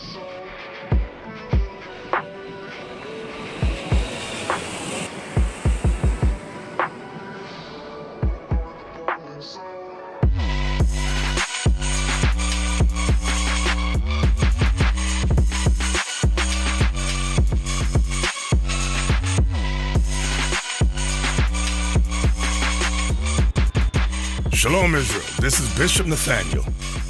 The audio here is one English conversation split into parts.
So Shalom, Israel. This is Bishop Nathanyel.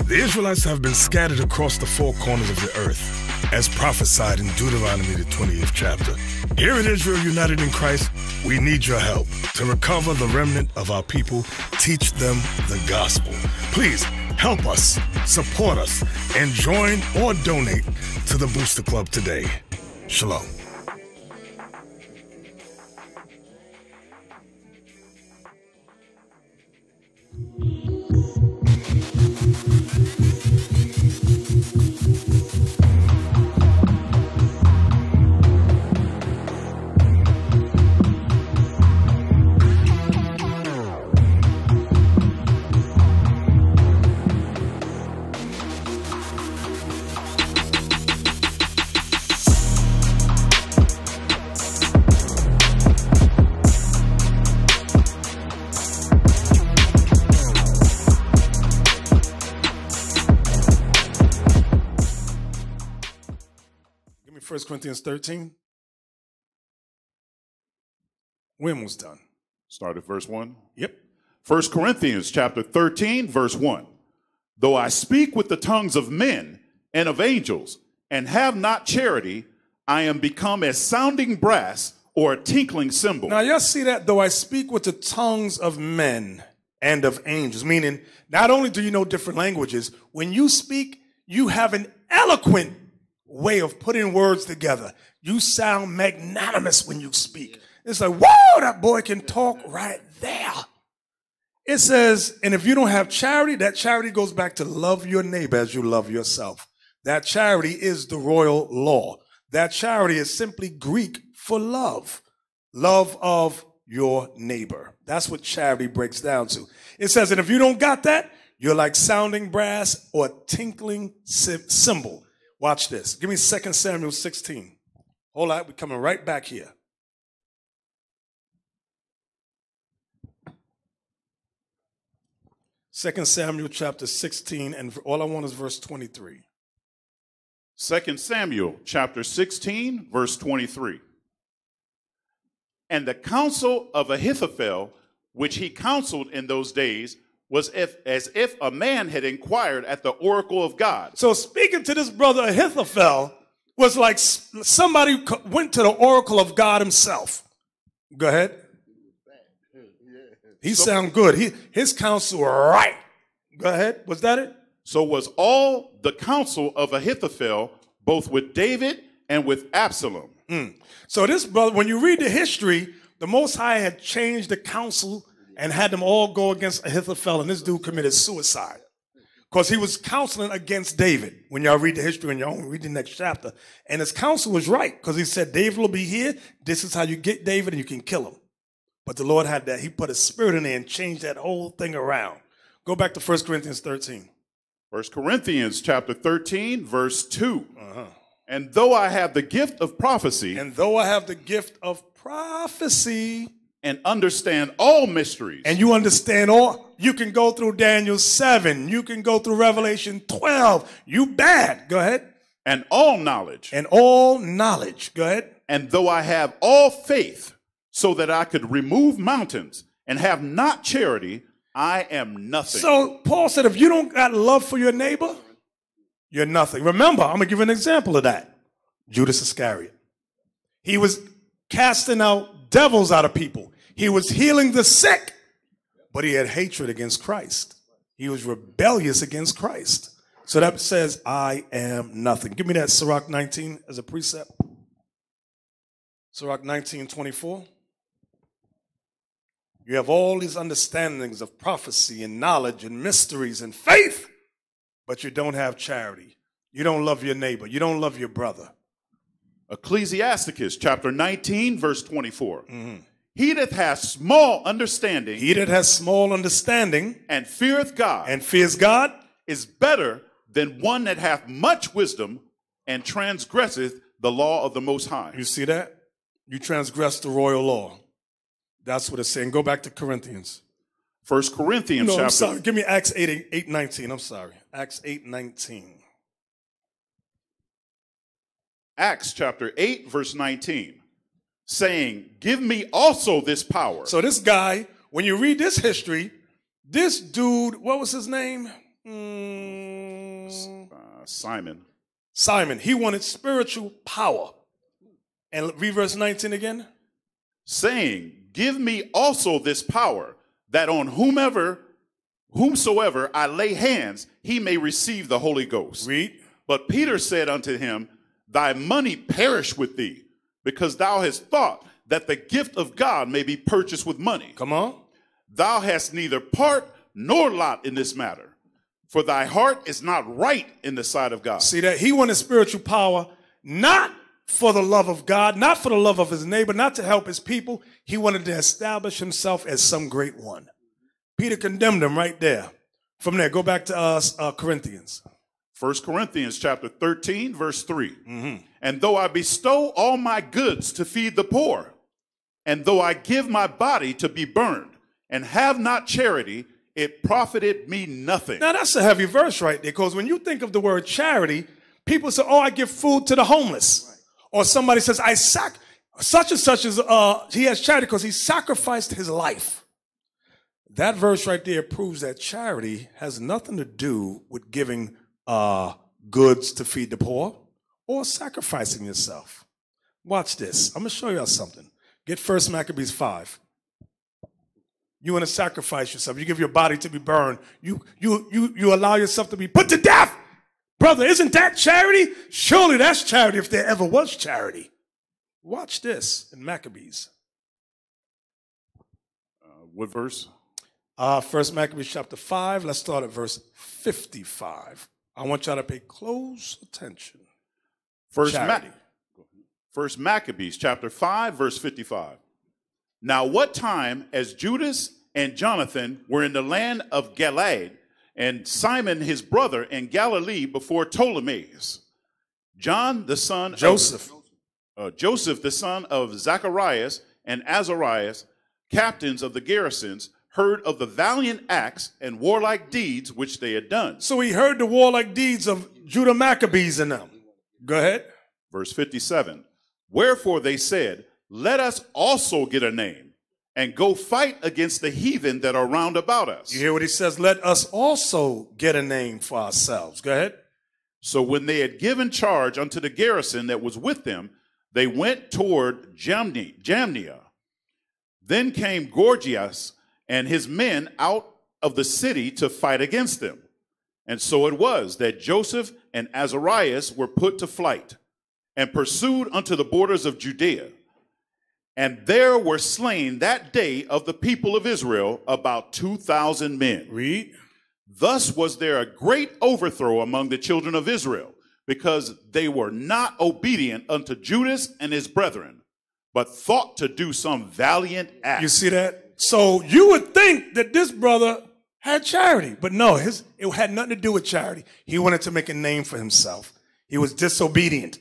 The Israelites have been scattered across the four corners of the earth, as prophesied in Deuteronomy, the 20th chapter. Here in Israel United in Christ, we need your help to recover the remnant of our people, teach them the gospel. Please help us, support us, and join or donate to the Booster Club today. Shalom. Corinthians 13. When was done? Start at verse 1. Yep. 1 Corinthians chapter 13, verse 1. Though I speak with the tongues of men and of angels and have not charity, I am become as sounding brass or a tinkling cymbal. Now, y'all see that? Though I speak with the tongues of men and of angels, meaning not only do you know different languages, when you speak, you have an eloquent way of putting words together. You sound magnanimous when you speak. It's like, whoa, that boy can talk right there. It says, and if you don't have charity, that charity goes back to love your neighbor as you love yourself. That charity is the royal law. That charity is simply Greek for love. Love of your neighbor. That's what charity breaks down to. It says, and if you don't got that, you're like sounding brass or tinkling cy- cymbal. Watch this. Give me 2 Samuel 16. Hold on, we're coming right back here. Second Samuel chapter 16, and all I want is verse 23. 2 Samuel chapter 16, verse 23. And the counsel of Ahithophel, which he counseled in those days, was if, as if a man had inquired at the oracle of God. So speaking to this brother Ahithophel was like somebody went to the oracle of God himself. Go ahead. He sound good. He his counsel right. Go ahead. Was that it? So was all the counsel of Ahithophel, both with David and with Absalom. Hmm. So this brother, when you read the history, the Most High had changed the council and had them all go against Ahithophel, and this dude committed suicide because he was counseling against David. When y'all read the history and y'all read the next chapter, and his counsel was right because he said David will be here. This is how you get David, and you can kill him. But the Lord had that; He put a spirit in there and changed that whole thing around. Go back to 1 Corinthians 13. First Corinthians chapter 13, verse 2. Uh-huh. And though I have the gift of prophecy And though I have the gift of prophecy, understand all mysteries and you understand all, you can go through Daniel 7, you can go through Revelation 12. You bad. Go ahead. and all knowledge, And all knowledge. Go ahead. and though I have all faith so that I could remove mountains and have not charity, I am nothing. So Paul said, if you don't got love for your neighbor, you're nothing. Remember, I'm gonna give you an example of that. Judas Iscariot. He was casting out devils out of people. He was healing the sick, but he had hatred against Christ. He was rebellious against Christ. So that says, I am nothing. Give me that Sirach 19 as a precept. Sirach 19, 24. You have all these understandings of prophecy and knowledge and mysteries and faith, but you don't have charity. You don't love your neighbor. You don't love your brother. Ecclesiasticus chapter 19, verse 24. Mm-hmm. He that hath small understanding He that has small understanding and feareth God and fears God is better than one that hath much wisdom and transgresseth the law of the Most High. You see that? You transgress the royal law. That's what it's saying. Go back to Corinthians. First Corinthians No, I'm chapter sorry. Give me Acts 8, 8, 19. I'm sorry. Acts 8, 19. Acts chapter 8 verse 19 saying, "Give me also this power." So this guy, when you read this history, this dude, what was his name? Mm, Uh, Simon Simon. He wanted spiritual power. And read verse 19 again. saying, "Give me also this power that on whomever whomsoever I lay hands, he may receive the Holy Ghost." Read. But Peter said unto him, Thy money perish with thee, because thou hast thought that the gift of God may be purchased with money. Come on. Thou hast neither part nor lot in this matter, for thy heart is not right in the sight of God. See that? He wanted spiritual power, not for the love of God, not for the love of his neighbor, not to help his people. He wanted to establish himself as some great one. Peter condemned him right there. From there, go back to us, uh, Corinthians. 1 Corinthians chapter 13, verse 3. And though I bestow all my goods to feed the poor, and though I give my body to be burned, and have not charity, it profited me nothing. Now that's a heavy verse right there, because when you think of the word charity, people say, "Oh, I give food to the homeless," or somebody says, "I sac such and such as uh, he has charity because he sacrificed his life." That verse right there proves that charity has nothing to do with giving uh, goods to feed the poor or sacrificing yourself. Watch this. I'm gonna show y'all something. Get First Maccabees five. You want to sacrifice yourself. You give your body to be burned. You, you, you, you allow yourself to be put to death. Brother, isn't that charity? Surely that's charity if there ever was charity. Watch this in Maccabees. Uh, what verse? Uh, First Maccabees chapter 5. Let's start at verse 55. I want y'all to pay close attention. First, Ma- First Maccabees chapter 5, verse 55. Now, what time as Judas and Jonathan were in the land of Galilee, and Simon his brother in Galilee before Ptolemais, John the son Joseph. of uh, Joseph the son of Zacharias and Azarias, captains of the garrisons, heard of the valiant acts and warlike deeds which they had done. So he heard the warlike deeds of Judah Maccabees in them. Go ahead. Verse 57 Wherefore they said, Let us also get a name and go fight against the heathen that are round about us. You hear what he says? Let us also get a name for ourselves. Go ahead. So when they had given charge unto the garrison that was with them, they went toward Jamni, Jamnia. Then came Gorgias and his men out of the city to fight against them. And so it was that Joseph and Azarias were put to flight and pursued unto the borders of Judea. And there were slain that day of the people of Israel about 2,000 men. Read. Thus was there a great overthrow among the children of Israel, because they were not obedient unto Judas and his brethren, but thought to do some valiant act. You see that? So you would think that this brother had charity, but no, his it had nothing to do with charity. He wanted to make a name for himself. He was disobedient.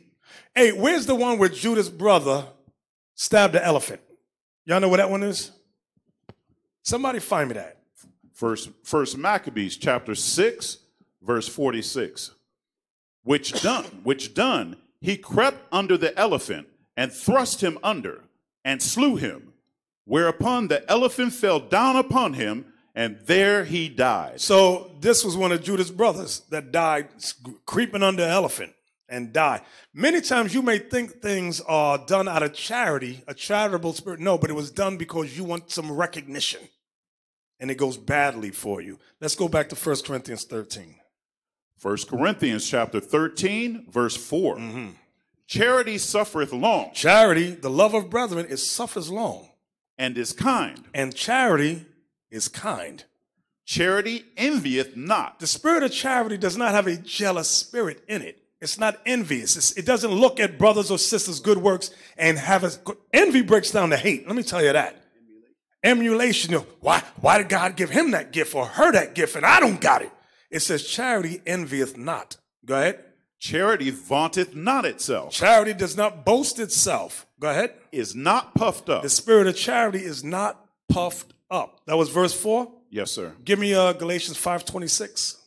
Hey, where's the one where Judas' brother stabbed the elephant? Y'all know where that one is? Somebody find me that. First, First Maccabees chapter six, verse forty-six. Which done, which done, he crept under the elephant and thrust him under and slew him. Whereupon the elephant fell down upon him, and there he died. So this was one of Judas' brothers that died creeping under an elephant and died. Many times you may think things are done out of charity, a charitable spirit. No, but it was done because you want some recognition. And it goes badly for you. Let's go back to 1 Corinthians 13. First Corinthians chapter 13, verse 4. Mm-hmm. Charity suffereth long Charity, the love of brethren, it suffers long. And is kind. And charity is kind. Charity envieth not, The spirit of charity does not have a jealous spirit in it. It's not envious. It's- it doesn't look at brothers or sisters' good works and have a envy breaks down to hate. Let me tell you that. emulation. You know, why, why did God give him that gift or her that gift and I don't got it? It says charity envieth not. Go ahead. Charity vaunteth not itself, Charity does not boast itself. Go ahead. is not puffed up. The spirit of charity is not puffed up. That was verse 4. Yes, sir. Give me uh, Galatians 5.26.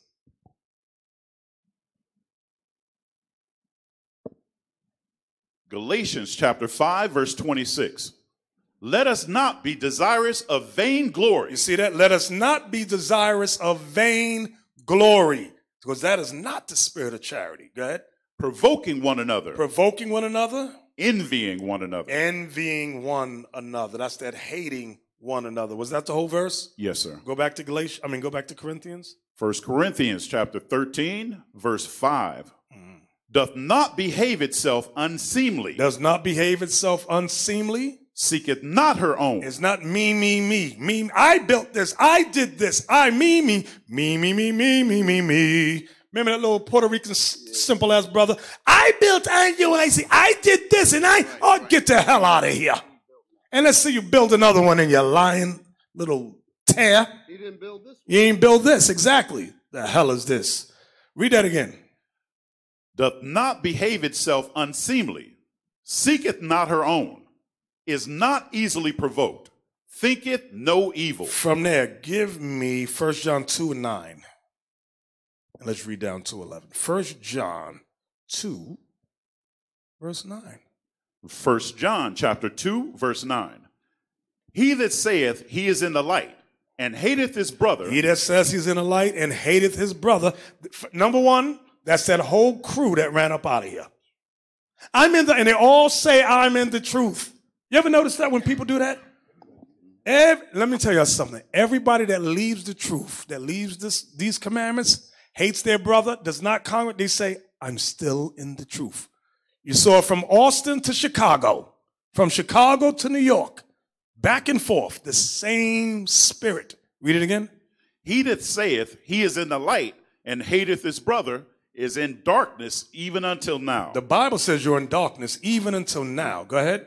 Galatians chapter 5, verse 26. Let us not be desirous of vain glory, You see that? Let us not be desirous of vain glory, because that is not the spirit of charity. Go ahead. provoking one another, Provoking one another, envying one another. envying one another. That's that hating one another. Was that the whole verse? Yes, sir. Go back to Galatians. I mean, go back to Corinthians. First Corinthians chapter 13, verse 5. Mm. Doth not behave itself unseemly, Does not behave itself unseemly. seeketh not her own, It's not me, me, me, me. I built this. I did this. I, me, me, me, me, me, me, me, me, me. Remember that little Puerto Rican simple ass brother? I built IUIC. I see I did this and I, oh, get the hell out of here. And let's see you build another one in your lying little tear. He didn't build this. You ain't build this. Exactly. The hell is this? Read that again. doth not behave itself unseemly, seeketh not her own, is not easily provoked, thinketh no evil. From there, give me 1 John 2 and 9. And let's read down to 11. 1 John 2, verse 9. First John chapter 2, verse 9. He that saith he is in the light and hateth his brother He that says he's in the light and hateth his brother. Number one, that's that whole crew that ran up out of here. I'm in the, and they all say I'm in the truth. You ever notice that when people do that? Ev- let me tell you something. Everybody that leaves the truth, that leaves this, these commandments, hates their brother, does not congregate, they say, I'm still in the truth. You saw it from Austin to Chicago, from Chicago to New York, back and forth, the same spirit. Read it again. He that saith he is in the light and hateth his brother is in darkness even until now. The Bible says you're in darkness even until now. Go ahead.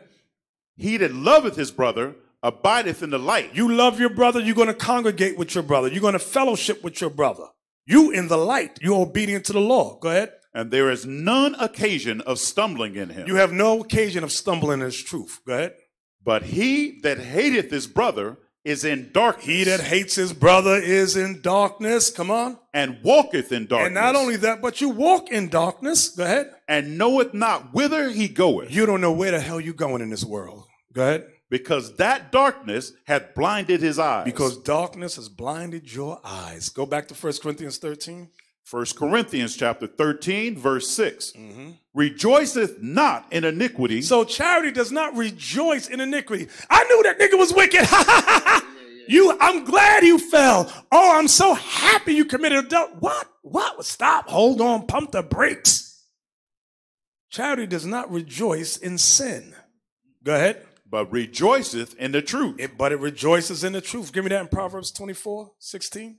he that loveth his brother abideth in the light, You love your brother, you're going to congregate with your brother, you're going to fellowship with your brother. You in the light, you're obedient to the law. Go ahead. and there is none occasion of stumbling in him. You have no occasion of stumbling in his truth. Go ahead. but he that hateth his brother is in darkness He that hates his brother is in darkness. Come on. and walketh in darkness And not only that, but you walk in darkness. Go ahead. and knoweth not whither he goeth, You don't know where the hell you're going in this world. Go ahead. Because that darkness had blinded his eyes. Because darkness has blinded your eyes. Go back to 1 Corinthians 13. 1 Corinthians chapter 13, verse 6. Mm-hmm. Rejoiceth not in iniquity, So charity does not rejoice in iniquity. I knew that nigga was wicked. you, I'm glad you fell. Oh, I'm so happy you committed adult. What? What? Stop. Hold on. Pump the brakes. Charity does not rejoice in sin. Go ahead. But rejoiceth in the truth. It, but it rejoices in the truth. Give me that in Proverbs 24, 16.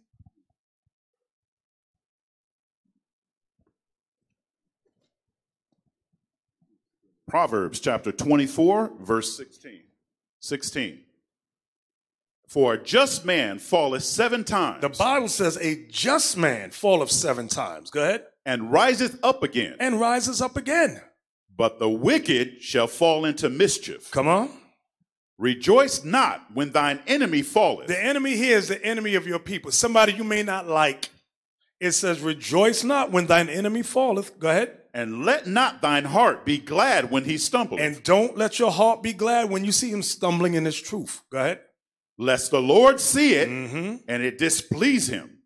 Proverbs chapter 24, verse 16. 16. For a just man falleth seven times The Bible says a just man falleth seven times. Go ahead. and riseth up again, And rises up again. But the wicked shall fall into mischief. Come on. Rejoice not when thine enemy falleth, The enemy here is the enemy of your people, somebody you may not like. It says, Rejoice not when thine enemy falleth. Go ahead. and let not thine heart be glad when he stumbleth, And don't let your heart be glad when you see him stumbling in his truth. Go ahead. lest the Lord see it Mm-hmm. and it displease him,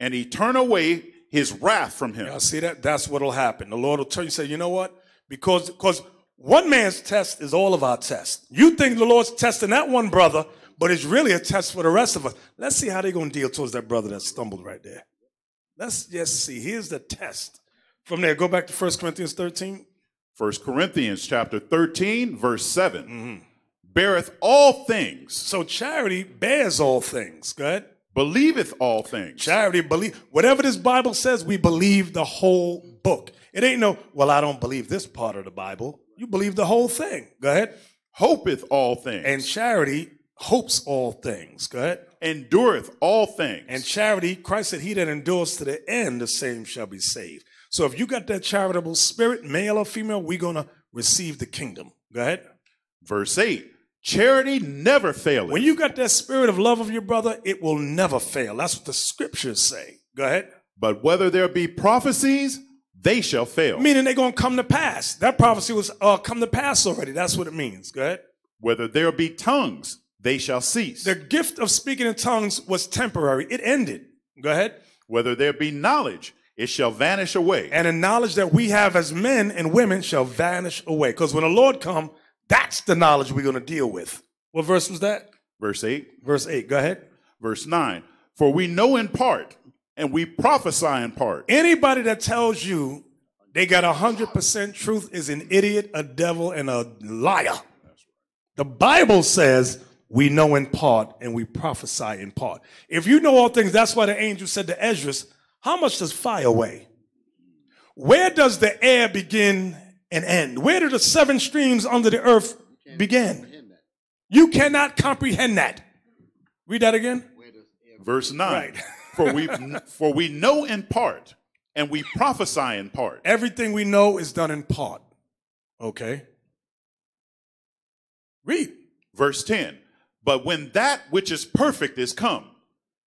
and he turn away his wrath from him. Y'all see that? That's what'll happen. The Lord will tell you, say, you know what? Because because one man's test is all of our tests. You think the Lord's testing that one brother, but it's really a test for the rest of us. Let's see how they're gonna deal towards that brother that stumbled right there. Let's just see. Here's the test. From there, go back to 1 Corinthians 13. 1 Corinthians chapter 13, verse 7. Mm-hmm. Beareth all things, So charity bears all things. Go ahead. believeth all things, Charity believe whatever this Bible says, we believe the whole book. It ain't no, well, I don't believe this part of the Bible. You believe the whole thing. Go ahead. hopeth all things, And charity hopes all things. Go ahead. endureth all things. And charity, Christ said, He that endures to the end, the same shall be saved. So if you got that charitable spirit, male or female, we're going to receive the kingdom. Go ahead. Verse 8 Charity never faileth. When you got that spirit of love of your brother, it will never fail. That's what the scriptures say. Go ahead. but whether there be prophecies, they shall fail. Meaning they're going to come to pass. That prophecy was uh, come to pass already. That's what it means. Go ahead. Whether there be tongues, they shall cease. The gift of speaking in tongues was temporary. It ended. Go ahead. Whether there be knowledge, it shall vanish away. And the knowledge that we have as men and women shall vanish away. Because when the Lord come, that's the knowledge we're going to deal with. What verse was that? Verse 8, Verse 8. Go ahead. verse 9 For we know in part, and we prophesy in part. Anybody that tells you they got 100% truth is an idiot, a devil, and a liar. The Bible says we know in part and we prophesy in part. If you know all things, that's why the angel said to Esdras, How much does fire weigh? Where does the air begin and end? Where do the seven streams under the earth begin? You cannot comprehend that. Read that again. Verse 9 Right. for, we, for we know in part, and we prophesy in part. Everything we know is done in part. Okay. Read. Verse 10 But when that which is perfect is come,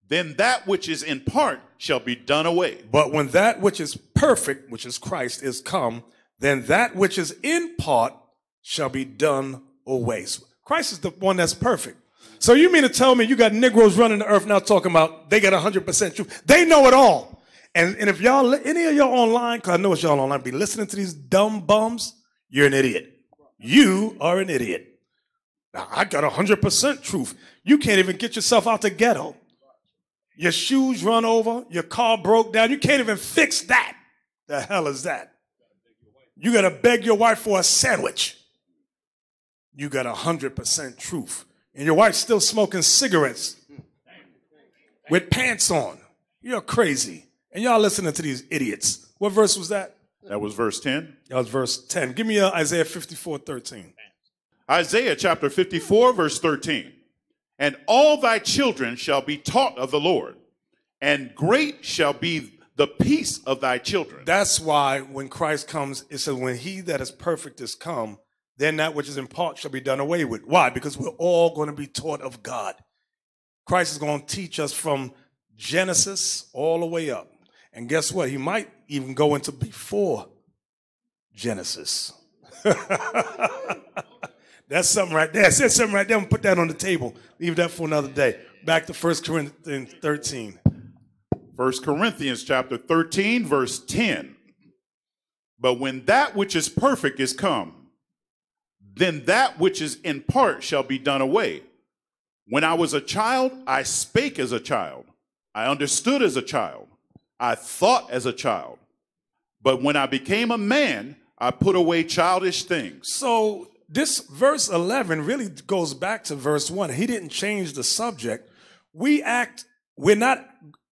then that which is in part shall be done away. But when that which is perfect, which is Christ, is come, then that which is in part shall be done away. So Christ is the one that's perfect. So you mean to tell me you got Negroes running the earth now talking about they got 100% truth? They know it all. And, and if y'all, any of y'all online, because I know it's y'all online, be listening to these dumb bums, you're an idiot. You are an idiot. Now, I got 100% truth. You can't even get yourself out the ghetto. Your shoes run over, your car broke down. You can't even fix that. The hell is that? You got to beg your wife for a sandwich. You got 100% truth. And your wife's still smoking cigarettes with pants on. You're crazy. And y'all listening to these idiots. What verse was that? That was verse 10. That was verse 10. Give me Isaiah 54 13. Isaiah chapter 54, verse 13. And all thy children shall be taught of the Lord, and great shall be the peace of thy children. That's why when Christ comes, it says, when he that is perfect is come, then that which is in part shall be done away with. Why? Because we're all going to be taught of God. Christ is going to teach us from Genesis all the way up. And guess what? He might even go into before Genesis. That's something right there. I said something right there. I'm put that on the table. Leave that for another day. Back to 1 Corinthians 13. 1 Corinthians chapter 13, verse 10. But when that which is perfect is come, then that which is in part shall be done away. When I was a child, I spake as a child. I understood as a child. I thought as a child. But when I became a man, I put away childish things. So this verse 11 really goes back to verse 1. He didn't change the subject. We act, we're not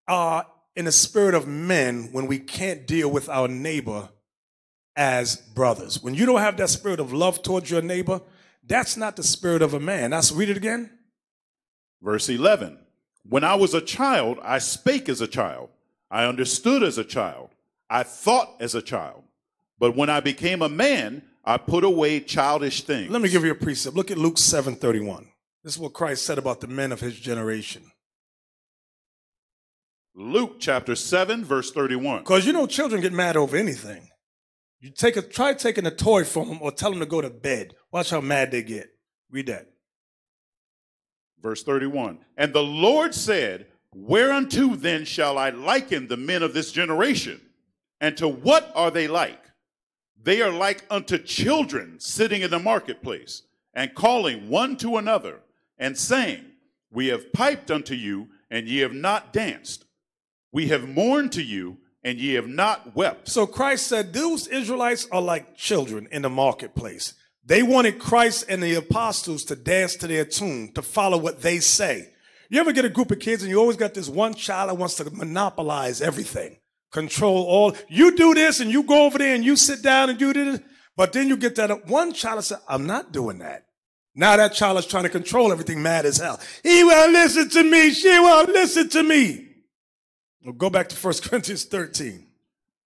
uh, in the spirit of men when we can't deal with our neighbor as brothers. When you don't have that spirit of love towards your neighbor, that's not the spirit of a man. That's read it again. Verse 11 When I was a child, I spake as a child. I understood as a child. I thought as a child. But when I became a man, I put away childish things. Let me give you a precept. Look at Luke 7:31. This is what Christ said about the men of his generation. Luke chapter 7, verse 31. Because you know children get mad over anything. You take a try taking a toy from them or tell them to go to bed. Watch how mad they get. Read that. Verse 31. And the Lord said, Whereunto then shall I liken the men of this generation? And to what are they like? They are like unto children sitting in the marketplace and calling one to another and saying, We have piped unto you, and ye have not danced. We have mourned to you, and ye have not wept. So Christ said those Israelites are like children in the marketplace. They wanted Christ and the apostles to dance to their tune, to follow what they say. You ever get a group of kids and you always got this one child that wants to monopolize everything, control all. You do this and you go over there and you sit down and do this. But then you get that one child that says, I'm not doing that. Now that child is trying to control everything mad as hell. He won't listen to me. She won't listen to me. We'll go back to 1 Corinthians 13.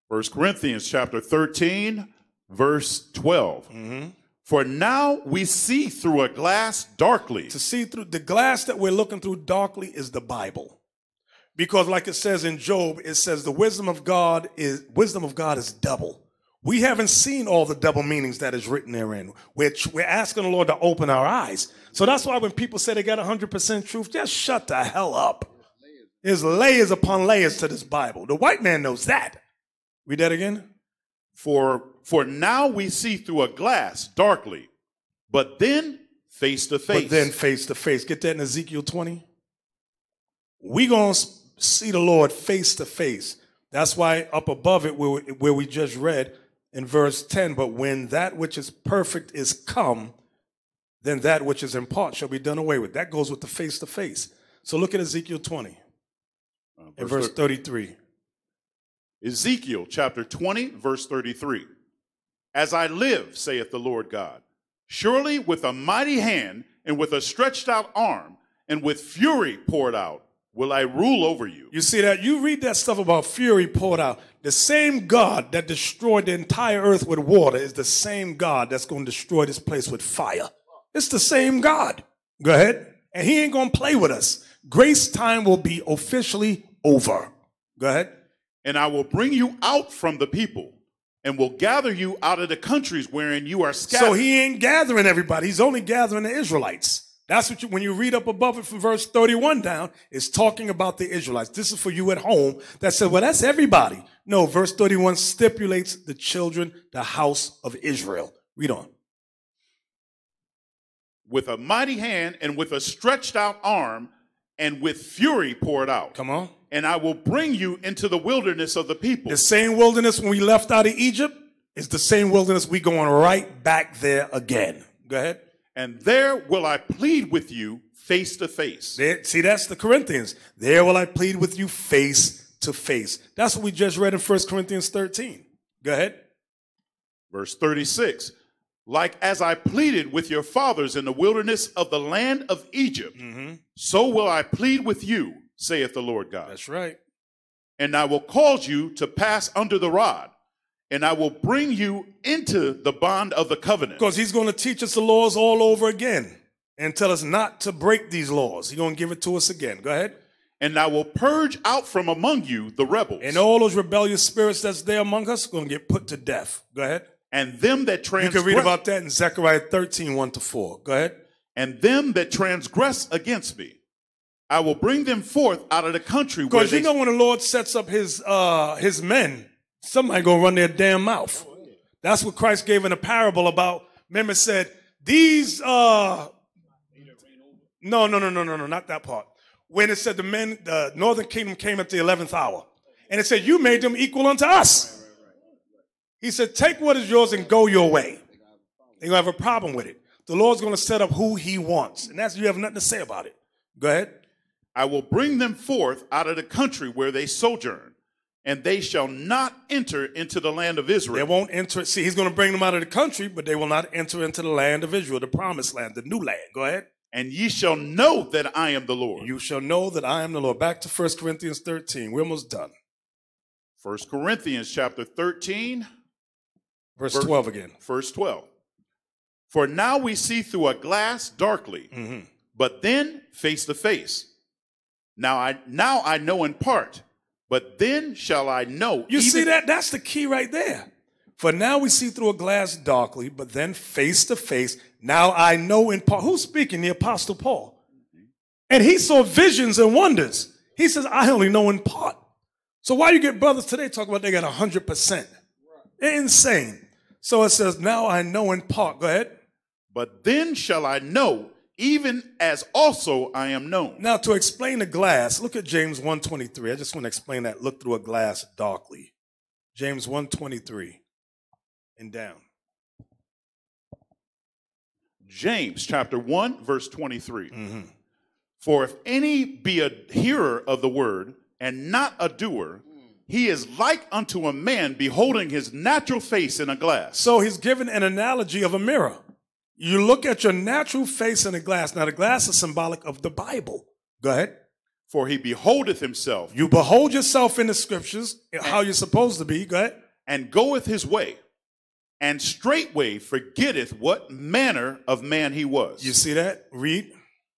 1 Corinthians chapter 13, verse 12. Mm-hmm. For now we see through a glass darkly. To see through the glass that we're looking through darkly is the Bible. Because like it says in Job, it says the wisdom of God is wisdom of God is double. We haven't seen all the double meanings that is written therein. We're, we're asking the Lord to open our eyes. So that's why when people say they got 100% truth, just shut the hell up. There's layers upon layers to this Bible. The white man knows that. Read that again. For for now we see through a glass darkly, but then face to face. But then face to face. Get that in Ezekiel 20. we going to see the Lord face to face. That's why up above it, where, where we just read in verse 10, but when that which is perfect is come, then that which is in part shall be done away with. That goes with the face to face. So look at Ezekiel 20 Verse 33. Ezekiel chapter 20, verse 33. As I live, saith the Lord God, surely with a mighty hand and with a stretched out arm and with fury poured out will I rule over you. You see that? You read that stuff about fury poured out. The same God that destroyed the entire earth with water is the same God that's going to destroy this place with fire. It's the same God. Go ahead. And he ain't going to play with us. Grace time will be officially over. Go ahead. And I will bring you out from the people and will gather you out of the countries wherein you are scattered. So he ain't gathering everybody. He's only gathering the Israelites. That's what you, when you read up above it from verse 31 down, it's talking about the Israelites. This is for you at home that said, well, that's everybody. No, verse 31 stipulates the children, the house of Israel. Read on. with a mighty hand and with a stretched out arm and with fury poured out. Come on. And I will bring you into the wilderness of the people. The same wilderness when we left out of Egypt is the same wilderness we going right back there again. Go ahead. And there will I plead with you face to face. There, see, that's the Corinthians. There will I plead with you face to face. That's what we just read in 1 Corinthians 13. Go ahead. Verse 36 Like as I pleaded with your fathers in the wilderness of the land of Egypt, mm-hmm. so will I plead with you, saith the Lord God. That's right. And I will cause you to pass under the rod, and I will bring you into the bond of the covenant. Because he's going to teach us the laws all over again and tell us not to break these laws. He's going to give it to us again. Go ahead. And I will purge out from among you the rebels, And all those rebellious spirits that's there among us are going to get put to death. Go ahead. And them that transgress. You can read about that in Zechariah 13, 1 to 4. Go ahead. and them that transgress against me. I will bring them forth out of the country where Because you know when the Lord sets up his uh his men, somebody gonna run their damn mouth. That's what Christ gave in a parable about. Remember, said these uh no no no no no no not that part. When it said the men, the northern kingdom came at the eleventh hour, and it said you made them equal unto us. He said, take what is yours and go your way. You're gonna have a problem with it. The Lord's gonna set up who He wants, and that's you have nothing to say about it. Go ahead. I will bring them forth out of the country where they sojourn, and they shall not enter into the land of Israel. They won't enter. See, he's going to bring them out of the country, but they will not enter into the land of Israel, the promised land, the new land. Go ahead. And ye shall know that I am the Lord. You shall know that I am the Lord. Back to 1 Corinthians 13. We're almost done. First Corinthians chapter 13, Verse Verse- 12 again. verse 12. For now we see through a glass darkly, Mm-hmm. but then face to face. Now I now I know in part, but then shall I know. You see that? That's the key right there. For now we see through a glass darkly, but then face to face. Now I know in part. Who's speaking? The Apostle Paul. And he saw visions and wonders. He says, I only know in part. So why you get brothers today talking about they got 100%? They're insane. So it says, now I know in part. Go ahead. But then shall I know, even as also I am known. Now to explain the glass, look at James 123. I just want to explain that. Look through a glass darkly. James 123 and down. James chapter 1, verse 23. Mm-hmm. For if any be a hearer of the word and not a doer, he is like unto a man beholding his natural face in a glass. So he's given an analogy of a mirror. You look at your natural face in a glass. Now, the glass is symbolic of the Bible. Go ahead. For he beholdeth himself You behold yourself in the scriptures, how you're supposed to be. Go ahead. and goeth his way, and straightway forgetteth what manner of man he was. You see that? Read.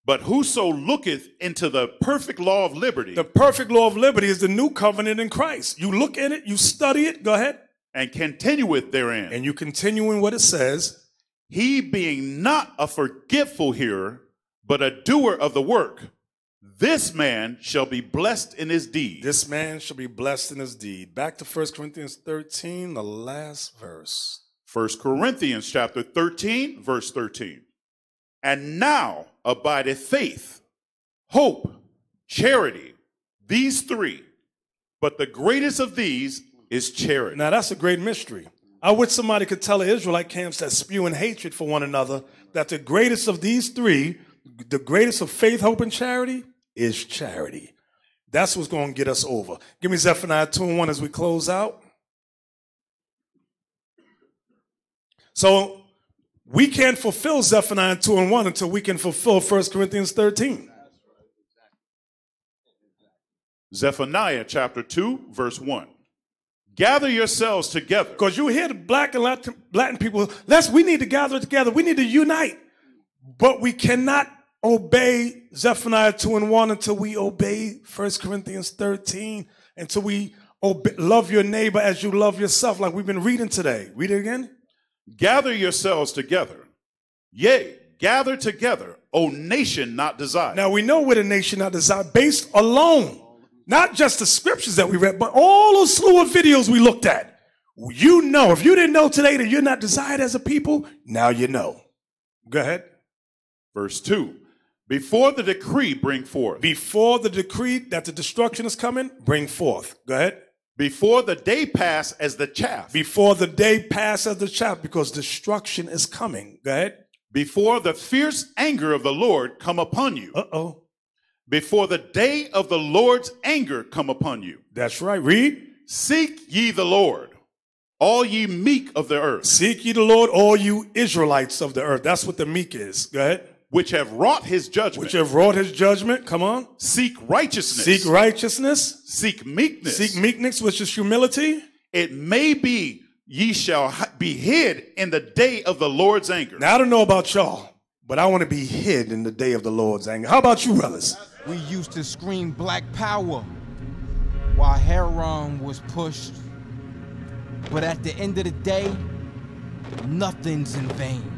But whoso looketh into the perfect law of liberty The perfect law of liberty is the new covenant in Christ. You look in it, you study it. Go ahead. and continueth therein, And you continue in what it says. he being not a forgetful hearer, but a doer of the work, this man shall be blessed in his deed. This man shall be blessed in his deed. Back to 1 Corinthians 13, the last verse. 1 Corinthians chapter 13, verse 13. And now abideth faith, hope, charity, these three. But the greatest of these is charity. Now that's a great mystery. I wish somebody could tell the Israelite camps that spewing hatred for one another that the greatest of these three, the greatest of faith, hope, and charity, is charity. That's what's going to get us over. Give me Zephaniah 2 and 1 as we close out. So we can't fulfill Zephaniah 2 and 1 until we can fulfill 1 Corinthians 13. Zephaniah chapter 2, verse 1. Gather yourselves together. Because you hear the black and Latin, Latin people, let's, we need to gather together. We need to unite. But we cannot obey Zephaniah 2 and 1 until we obey 1 Corinthians 13, until we obey, love your neighbor as you love yourself, like we've been reading today. Read it again. Gather yourselves together. Yea, gather together, O nation not desired. Now we know we're the nation not desired based alone, not just the scriptures that we read, but all those slew of videos we looked at. You know, if you didn't know today that you're not desired as a people, now you know. Go ahead. Verse 2. Before the decree bring forth, Before the decree that the destruction is coming, bring forth. Go ahead. Before the day pass as the chaff, Before the day pass as the chaff, because destruction is coming. Go ahead. before the fierce anger of the Lord come upon you, Uh oh. before the day of the Lord's anger come upon you. That's right. Read. Seek ye the Lord, all ye meek of the earth, Seek ye the Lord, all you Israelites of the earth. That's what the meek is. Go ahead. Which have wrought his judgment. Which have wrought his judgment. Come on. Seek righteousness. Seek righteousness. Seek meekness. Seek meekness, which is humility. It may be ye shall be hid in the day of the Lord's anger. Now, I don't know about y'all, but I want to be hid in the day of the Lord's anger. How about you, brothers? We used to scream black power while Heron was pushed. But at the end of the day, nothing's in vain.